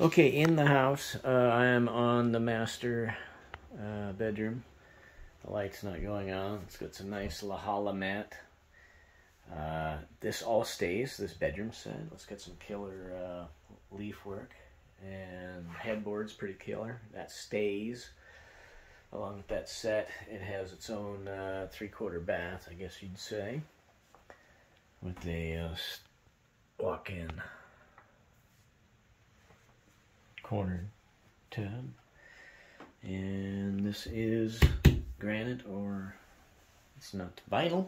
Okay, in the house, uh, I am on the master uh, bedroom. The light's not going on. It's got some nice Lauhala mat. Uh, this all stays, this bedroom set. Let's get some killer uh, leaf work. And headboard's pretty killer. That stays. Along with that set, it has its own uh, three-quarter bath, I guess you'd say. With a uh, walk-in corner tub. And this is granite or it's not vinyl.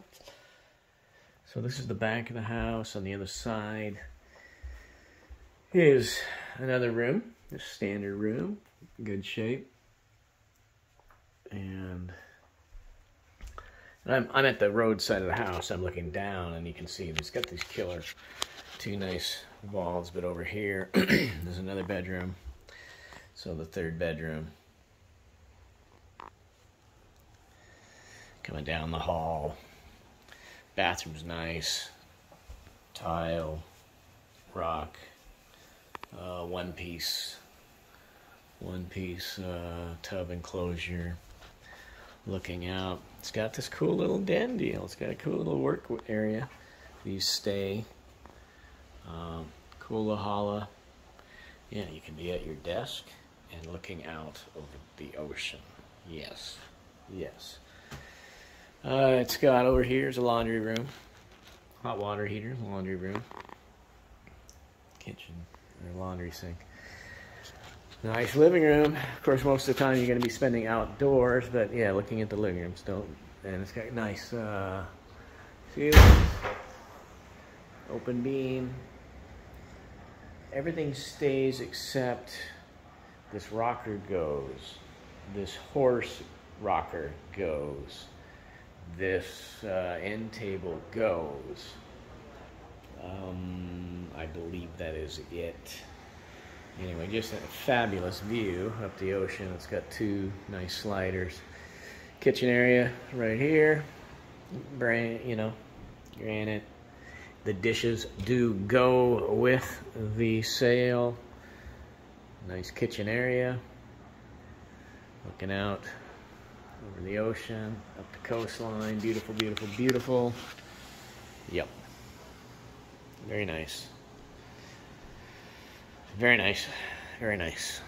So this is the back of the house. On the other side is another room, a standard room, good shape. And, and I'm, I'm at the road side of the house. I'm looking down and you can see it's got these killer two nice walls. But over here, there's another bedroom. So the third bedroom. Coming down the hall. Bathroom's nice. Tile. Rock. Uh, one piece. One piece uh, tub enclosure. Looking out. It's got this cool little den deal. It's got a cool little work area. You stay. Um, cool Lauhala. Yeah, you can be at your desk and looking out over the ocean. Yes, yes. Uh, it's got over here is a laundry room, hot water heater, laundry room, kitchen, or laundry sink. Nice living room. Of course, most of the time you're going to be spending outdoors, but yeah, looking at the living room still. And it's got nice uh, ceilings, open beam. Everything stays except this rocker goes. This horse rocker goes. This uh, end table goes. Um, I believe that is it. Anyway, just a fabulous view up the ocean. It's got two nice sliders. Kitchen area right here. Brain, you know, granite. The dishes do go with the sale. Nice kitchen area. Looking out over the ocean, up the coastline. Beautiful, beautiful, beautiful. Yep. Very nice. Very nice. Very nice.